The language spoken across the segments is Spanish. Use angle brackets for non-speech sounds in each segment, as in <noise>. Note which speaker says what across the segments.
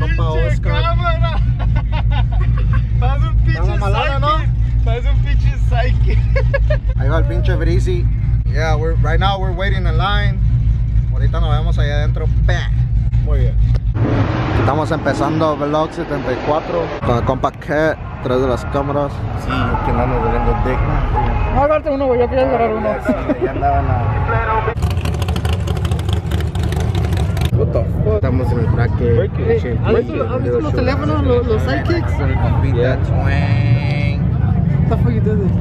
Speaker 1: compa <laughs> Parece un pinche psyche.
Speaker 2: Ahí va el pinche Breezy. Yeah, we're, right now we're waiting in line. Ahorita nos vemos allá adentro.
Speaker 1: Muy bien.
Speaker 2: Estamos empezando Vlog 74 con el compa Cat, tres de las cámaras.
Speaker 1: Sí, que no nos venden dick.
Speaker 3: No, agarrate uno, güey, yo quería agarrar uno.
Speaker 1: ya. Estamos en el bracket.
Speaker 3: Eh, ¿Has visto has visto los teléfonos, los, los sidekicks?
Speaker 1: Yeah.
Speaker 3: What the fuck you did this?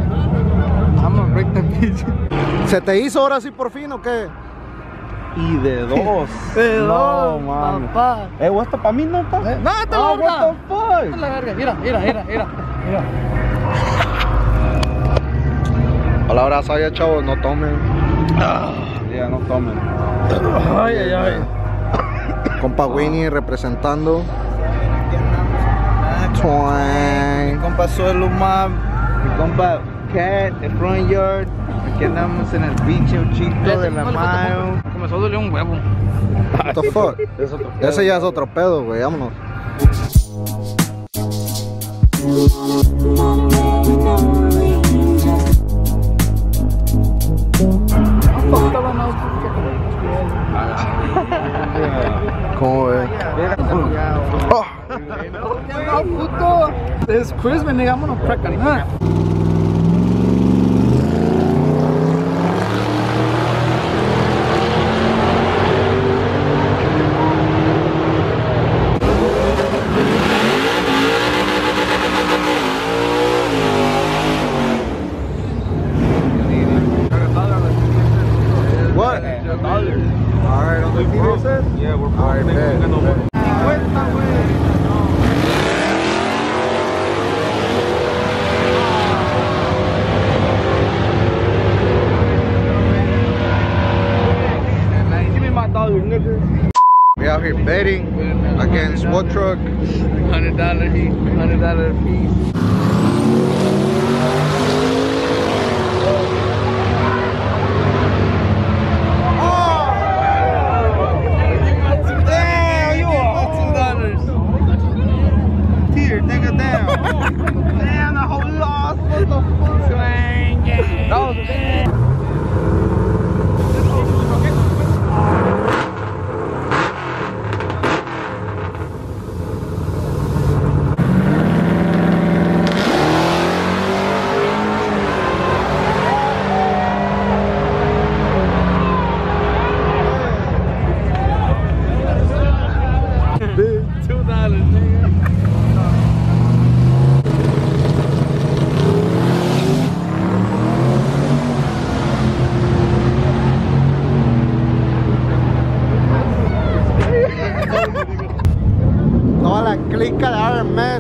Speaker 3: I'm gonna break that bitch.
Speaker 2: ¿Se te hizo ahora sí por fin o qué?
Speaker 1: Y de <laughs> dos.
Speaker 3: De
Speaker 1: no,
Speaker 3: dos,
Speaker 1: mami.
Speaker 3: papá.
Speaker 1: Eh, ¿esto para mí no está?
Speaker 3: Eh, No, está
Speaker 1: Ah,
Speaker 3: larga.
Speaker 1: what the fuck?
Speaker 3: Está la verga. Mira, mira, mira, mira. Mira.
Speaker 2: Palabras sabias, chavos, no tomen.
Speaker 1: Ya, no tomen.
Speaker 3: Ay, ay, ay.
Speaker 2: Compa Winnie representando.
Speaker 1: Mi compa Suelo Mab, mi compa Cat, el front yard. Aquí andamos en el pinche ochito de la Mayo.
Speaker 3: Comenzó a doler un huevo.
Speaker 2: What the fuck? <laughs>
Speaker 1: Es otro
Speaker 2: Ese ya es otro pedo, güey, vámonos. <laughs> corn. Oh!
Speaker 3: His Christmas,
Speaker 1: nigga, I'm gonna
Speaker 2: crack a nut. betting against what truck?
Speaker 3: $100 $100 piece.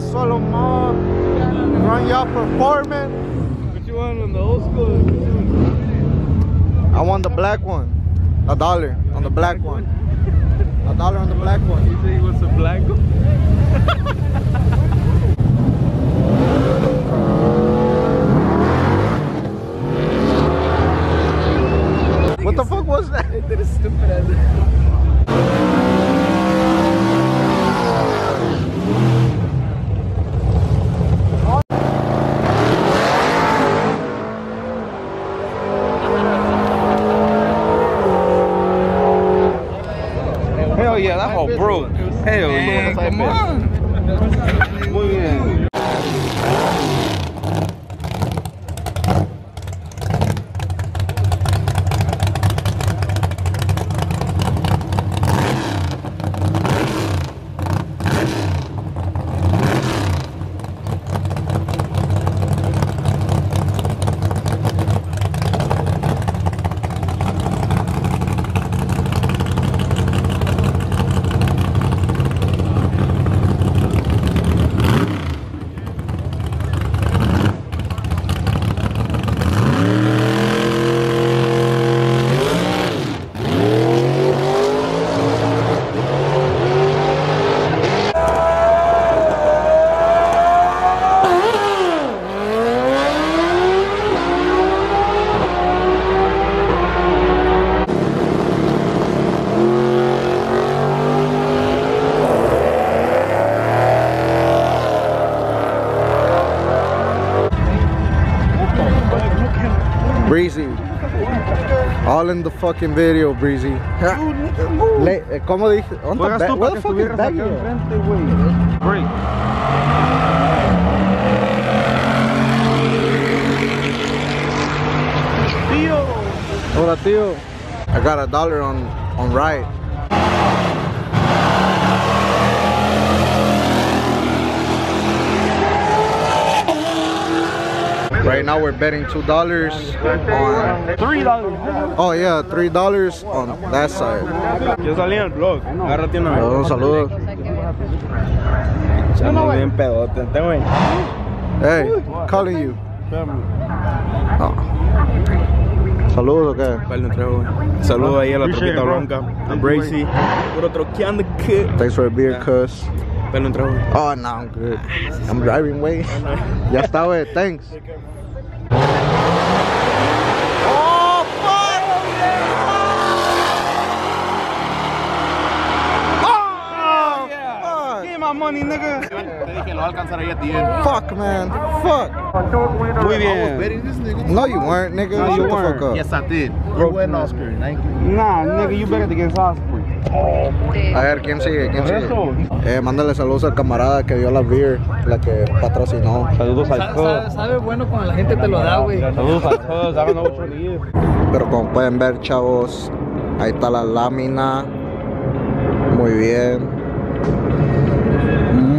Speaker 2: Solo mob. Run your performance.
Speaker 1: What you want on the old school?
Speaker 2: I want the black one. A dollar on the black one. A dollar on the black one.
Speaker 1: You say he wants a black one?
Speaker 2: What the fuck was that?
Speaker 1: That is stupid
Speaker 2: All in the fucking video, Breezy. Le, eh, ¿Cómo dije? ¿Dónde
Speaker 4: Juegas tú para que
Speaker 2: the fuck
Speaker 4: estuvieras acá enfrente, güey. Break. Tío.
Speaker 2: Hola, tío. I got a dollar on on right. Right now we're betting two dollars on.
Speaker 4: Three dollars.
Speaker 2: Oh yeah, three dollars on that side.
Speaker 4: Yo salí en el blog. Agárrate una
Speaker 2: Un saludo.
Speaker 4: Ando bien pedote. Tengo.
Speaker 2: Hey, calling you. Oh. Saludos, ¿o qué?
Speaker 4: ¿Cuál? Saludos ahí a la
Speaker 5: Appreciate
Speaker 4: troquita
Speaker 5: it, bro.
Speaker 4: bronca. A Bracy. Puro troqueando que.
Speaker 2: Thanks for the beer, cuz.
Speaker 4: ¿Cuál?
Speaker 2: Oh, no, I'm good. I'm driving, way. Ya está, wey. Thanks.
Speaker 5: Alcanzar ahí a ti.
Speaker 2: Fuck, man. Fuck.
Speaker 4: Muy bien.
Speaker 2: No, you weren't, nigga.
Speaker 4: No, you
Speaker 2: the fuck
Speaker 4: weren't.
Speaker 2: up.
Speaker 5: Yes, I did. You win Oscar.
Speaker 4: Nah, nigga, you better against Osprey.
Speaker 2: A ver, ¿quién sigue? ¿Quién sigue? Eh, mándale saludos al camarada que dio la beer, la que patrocinó.
Speaker 4: Saludos al
Speaker 3: Sabe, sabe bueno cuando la gente te lo da, güey.
Speaker 4: Saludos a todos. Hagan mucho lío.
Speaker 2: Pero como pueden ver, chavos, ahí está la lámina. Muy bien.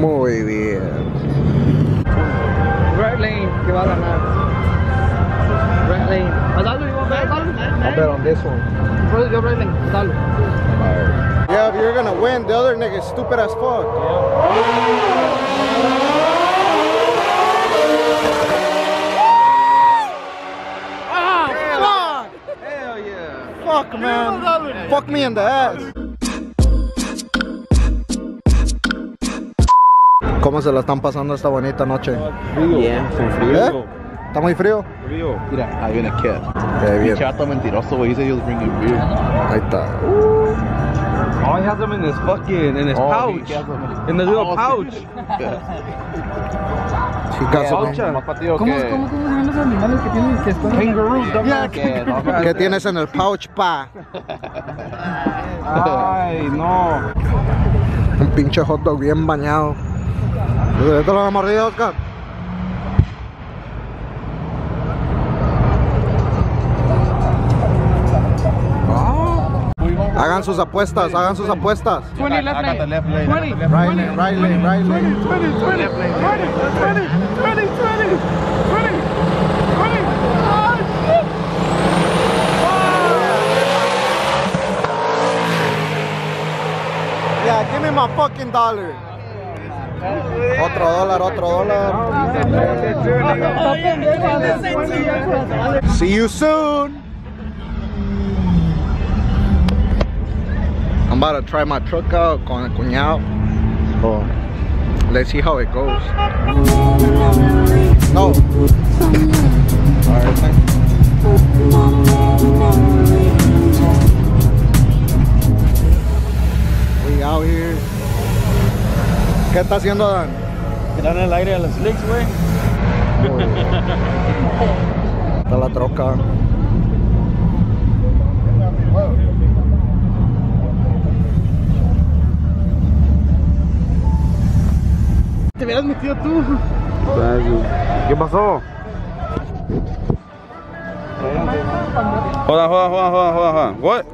Speaker 2: Muy bien.
Speaker 3: Que va a ganar. Red Lane. Dalo, you want bet? Dalo.
Speaker 2: I'll bet on this one.
Speaker 3: Bro, Yo Red Lane, dalo.
Speaker 2: Yeah, if you're gonna win, the other nigga is stupid as fuck. Ah, fuck!
Speaker 4: Hell yeah.
Speaker 2: Fuck, man. Fuck me in the ass. ¿Cómo se la están pasando esta bonita noche?
Speaker 4: Frío. Con frío.
Speaker 2: ¿Eh? ¿Está muy frío?
Speaker 4: Frío.
Speaker 5: Mira, ahí viene Kev.
Speaker 2: Qué bien.
Speaker 5: Chato mentiroso, güey. Said he was bringing beer.
Speaker 2: Ahí está.
Speaker 4: Oh, he has them in his fucking, in his
Speaker 5: Oh,
Speaker 4: pouch. In the little
Speaker 5: Oh,
Speaker 4: pouch. <laughs>
Speaker 3: ¿Cómo,
Speaker 5: qué?
Speaker 3: cómo, cómo se llaman esos animales que tienen que
Speaker 5: ¿Qué?
Speaker 2: ¿Qué tienes en el pouch, pa?
Speaker 4: Ay, no.
Speaker 2: Un pinche hot dog bien bañado. ¿Esto lo has mordido, Oscar? Hagan sus apuestas, hagan sus apuestas.
Speaker 3: 20 left lane.
Speaker 5: left lane.
Speaker 3: 20.
Speaker 2: Riley, Riley, Riley.
Speaker 3: 20, 20, 20, 20, 20, 20, 20, 20, 20. Ah, shit.
Speaker 2: Yeah, give me my fucking dollar. Otro dólar, otro dólar. See you soon. I'm about to try my truck out con el cuñado. Oh, let's see how it goes. No. Está haciendo Dan?
Speaker 4: Tiran el aire a los slicks, güey.
Speaker 2: Está la troca.
Speaker 3: Te hubieras metido tú.
Speaker 4: ¿Qué pasó? Hold on, hold on, hold on, hold on, hold on. What?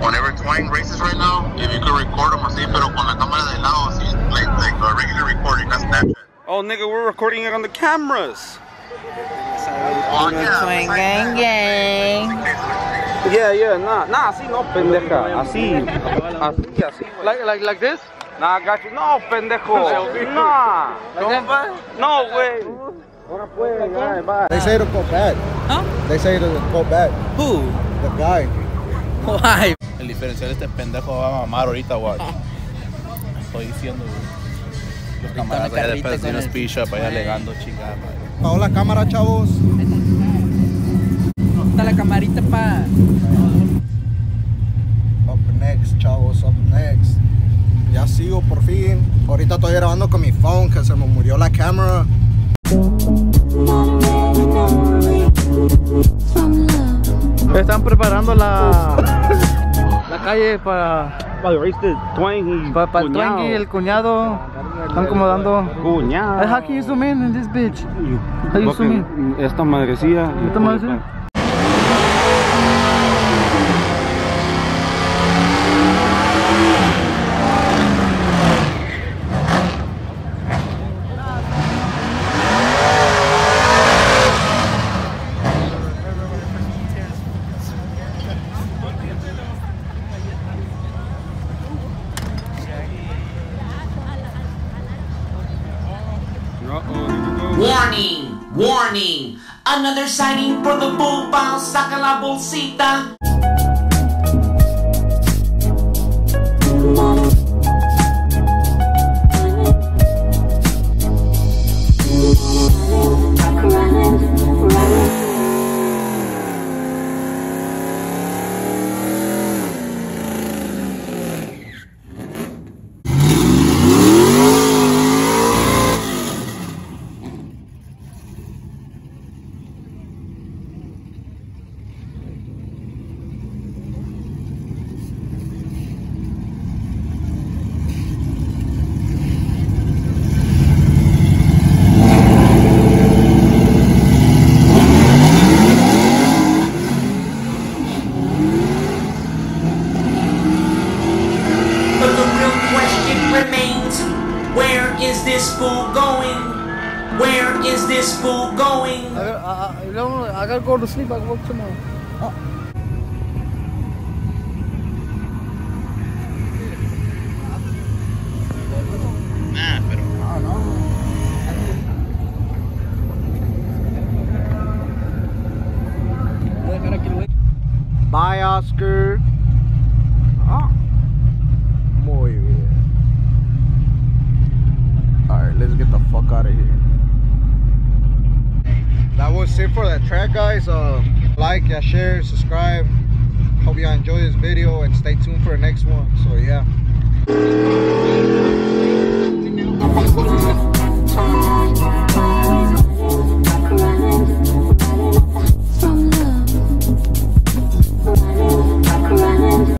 Speaker 6: whenever Twine races right now, if you could record them así, pero con la cámara de lado, así, like, like a regular recording, not Snapchat.
Speaker 4: Oh, nigga, we're recording it on the cameras.
Speaker 6: Oh, yeah. Twine gang gang.
Speaker 4: Yeah, yeah, nah, nah, así no, pendeja. Así, así, así.
Speaker 3: Like, like, like this?
Speaker 4: Nah, I got you. No, pendejo. <laughs> Nah. No, güey. Ahora pues, bye, bye.
Speaker 2: They say to go back.
Speaker 3: Huh?
Speaker 2: They say to go back.
Speaker 3: Who?
Speaker 2: The guy. <laughs>
Speaker 3: Why?
Speaker 5: Diferencial este pendejo va a mamar ahorita, watch. <laughs> Estoy diciendo, güey. Los camaradas allá después de
Speaker 3: el-
Speaker 5: speed shop allá alegando, chingada madre.
Speaker 2: Apagó la cámara, chavos.
Speaker 3: Está la camarita pa.
Speaker 2: Up next, chavos, up next. Ya sigo por fin. Ahorita estoy grabando con mi phone que se me murió la cámara.
Speaker 3: Están preparando la <laughs> calle para,
Speaker 4: Para el race de Twang y
Speaker 3: para, el el cuñado. Están como dando.
Speaker 4: Cuñado.
Speaker 3: How can you zoom in in this bitch? How you zoom in?
Speaker 4: Esta madrecilla.
Speaker 3: Esta madrecilla.
Speaker 7: happening. Another signing for the Bobal Sacala Bolsita.
Speaker 3: I, don't- gotta go to sleep. I gotta work tomorrow.
Speaker 5: Nah, pero.
Speaker 2: Bye, Oscar. Ah. Muy bien. Alright, let's get the fuck out of here. Was it for that track, guys. Uh, like, yeah, share, subscribe. Hope y'all enjoy this video and stay tuned for the next one. So, yeah.